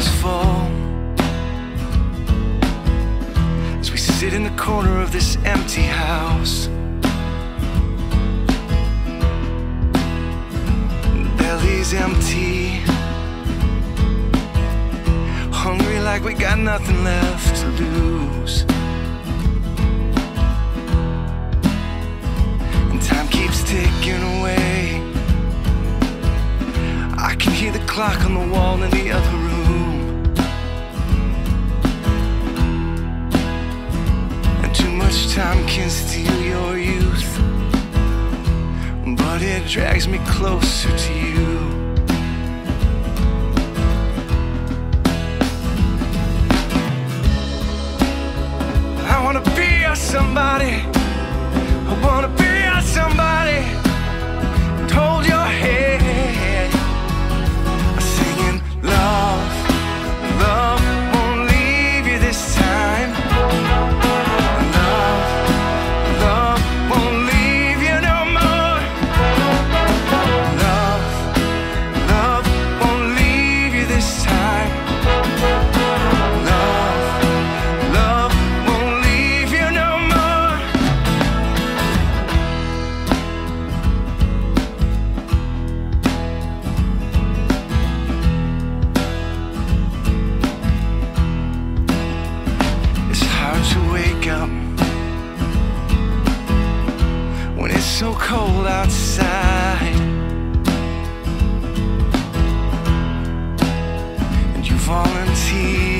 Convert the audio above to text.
is full. As we sit in the corner of this empty house, belly's empty, hungry like we got nothing left to lose. And time keeps ticking away. I can hear the clock on the wall in the other room. Time can steal your youth. But it drags me closer to you. I wanna be somebody. So cold outside. And you volunteer